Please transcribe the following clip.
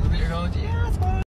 musical theater. Yeah, it's.